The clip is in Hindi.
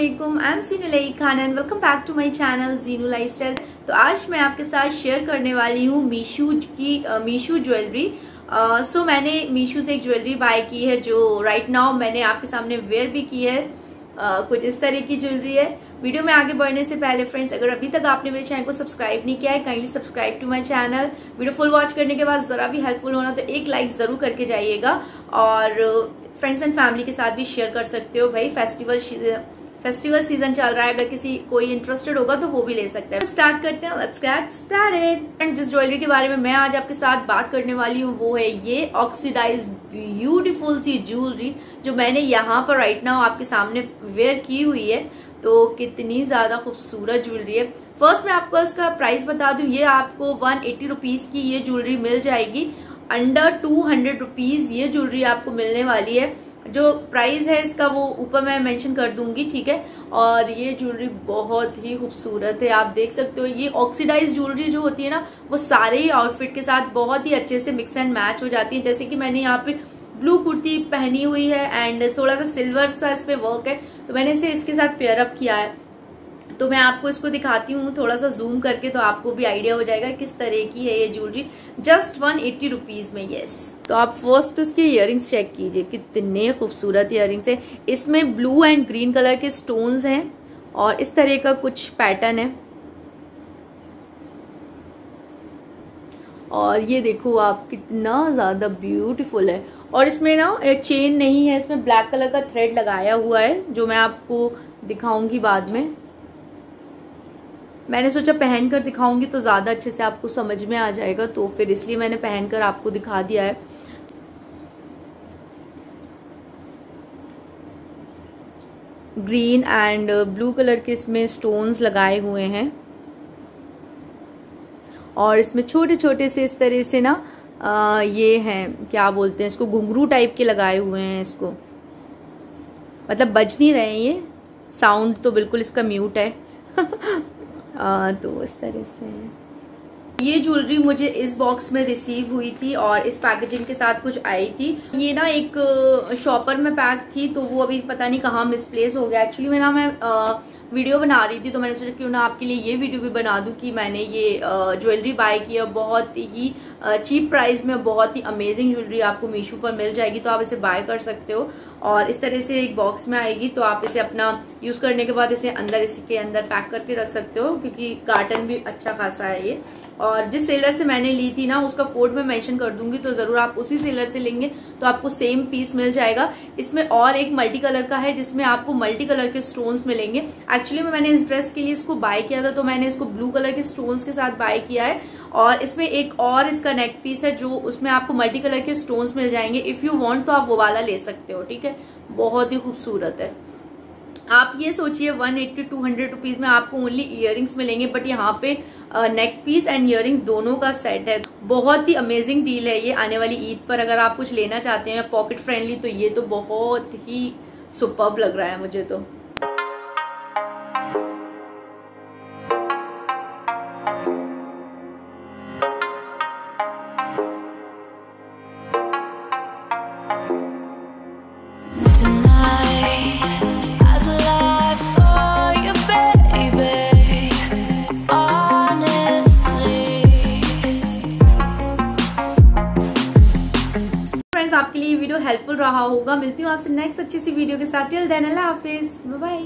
जीनू लई Khan and welcome back to my channel Jeenu lifestyle तो आज मैं आपके साथ शेयर करने वाली हूँ मीशू की मीशू ज्वेलरी सो मैंने मीशू से एक ज्वेलरी बाय की है जो राइट right नाउ मैंने आपके सामने वेयर भी की है। uh, कुछ इस तरह की ज्वेलरी है। वीडियो में आगे बढ़ने से पहले फ्रेंड्स अगर अभी तक आपने मेरे चैनल को सब्सक्राइब नहीं किया है kindly subscribe to my channel video full watch करने के बाद जरा भी हेल्पफुल होना तो एक लाइक ज़रूर करके जाइएगा और फ्रेंड्स एंड फैमिली के साथ भी शेयर कर सकते हो भाई। फेस्टिवल फेस्टिवल सीज़न चल रहा है, अगर किसी, कोई इंटरेस्टेड होगा तो वो भी ले सकता है। स्टार्ट करते हैं लेट्स गेट स्टार्टेड एंड जिस ज्वेलरी के बारे में मैं आज आपके साथ बात करने वाली हूँ, वो है ये ऑक्सीडाइज ब्यूटीफुल सी ज्वेलरी जो मैंने यहाँ पर राइट नाउ आपके सामने वेयर की हुई है। तो कितनी ज़्यादा खूबसूरत ज्वेलरी है। फ़र्स्ट मैं आपको इसका प्राइस बता दूँ, ये आपको वन एट्टी रुपीज़ की ये ज्वेलरी मिल जाएगी। अंडर टू हंड्रेड रुपीज़ ये ज्वेलरी आपको मिलने वाली है। जो प्राइस है इसका वो ऊपर मैं मेंशन कर दूँगी, ठीक है? और ये ज्वेलरी बहुत ही खूबसूरत है, आप देख सकते हो। ये ऑक्सीडाइज ज्वेलरी जो होती है ना, वो सारे ही आउटफिट के साथ बहुत ही अच्छे से मिक्स एंड मैच हो जाती है। जैसे कि मैंने यहाँ पे ब्लू कुर्ती पहनी हुई है एंड थोड़ा सा सिल्वर सा इस पे वर्क है तो मैंने इसे इसके साथ पेयरअप किया है। तो मैं आपको इसको दिखाती हूँ, थोड़ा सा जूम करके तो आपको भी आइडिया हो जाएगा किस तरह की है ये jewellery just one eighty rupees में यस तो आप फ़र्स्ट तो इसके इयर चेक कीजिए, कितने खूबसूरत इयर है। इसमें ब्लू एंड ग्रीन कलर के स्टोन्स हैं और इस तरह का कुछ पैटर्न है। और ये देखो आप, कितना ज़्यादा ब्यूटीफुल है। और इसमें ना चेन नहीं है, इसमें ब्लैक कलर का थ्रेड लगाया हुआ है, जो मैं आपको दिखाऊँगी बाद में। मैंने सोचा पहन कर दिखाऊँगी तो ज़्यादा अच्छे से आपको समझ में आ जाएगा तो फिर इसलिए मैंने पहनकर आपको दिखा दिया है। ग्रीन एंड ब्लू कलर के इसमें स्टोन्स लगाए हुए हैं। और इसमें छोटे छोटे से इस तरह से ना ये हैं, क्या बोलते हैं इसको, घुंघरू टाइप के लगाए हुए हैं इसको। मतलब बज नहीं रहे हैं ये। साउंड तो बिल्कुल इसका म्यूट है। तो इस तरह से। ये ज्वेलरी मुझे इस बॉक्स में रिसीव हुई थी और इस पैकेजिंग के साथ कुछ आई थी। ये ना एक शॉपर में पैक थी तो वो अभी पता नहीं कहाँ मिसप्लेस हो गया। एक्चुअली मैं ना, मैं वीडियो बना रही थी तो मैंने सोचा क्यों ना आपके लिए ये वीडियो भी बना दूँ कि मैंने ये ज्वेलरी बाय की है बहुत ही चीप प्राइस में बहुत ही अमेजिंग ज्वेलरी आपको मीशो पर मिल जाएगी तो आप इसे बाय कर सकते हो। और इस तरह से एक बॉक्स में आएगी तो आप इसे अपना यूज़ करने के बाद इसे अंदर इसके अंदर पैक करके रख सकते हो, क्योंकि कार्टन भी अच्छा खासा है ये। और जिस सेलर से मैंने ली थी ना, उसका कोड मैं मेंशन कर दूँगी तो ज़रूर आप उसी सेलर से लेंगे तो आपको सेम पीस मिल जाएगा। इसमें और एक मल्टी कलर का है, जिसमें आपको मल्टी कलर के स्टोन्स मिलेंगे। एक्चुअली में मैंने इस ड्रेस के लिए इसको बाय किया था तो मैंने इसको ब्लू कलर के स्टोन्स के साथ बाय किया है। और इसमें एक और इसका नेक पीस है, जो उसमें आपको मल्टी कलर के स्टोन्स मिल जाएँगे। इफ़ यू वॉन्ट तो आप वो वाला ले सकते हो, ठीक है? बहुत ही खूबसूरत है। आप ये सोचिए 180 टू हंड्रेड रुपीज़ में आपको ओनली इयर मिलेंगे बट यहाँ पे नेक पीस एंड इयर दोनों का सेट है। बहुत ही अमेजिंग डील है ये आने वाली ईद पर। अगर आप कुछ लेना चाहते हैं पॉकेट फ्रेंडली तो ये तो बहुत ही सुपर्ब लग रहा है मुझे तो। आपके लिए वीडियो हेल्पफुल रहा होगा। मिलती हूँ आपसे नेक्स्ट अच्छी सी वीडियो के साथ। टिल देन अल्लाह हाफिज। बाय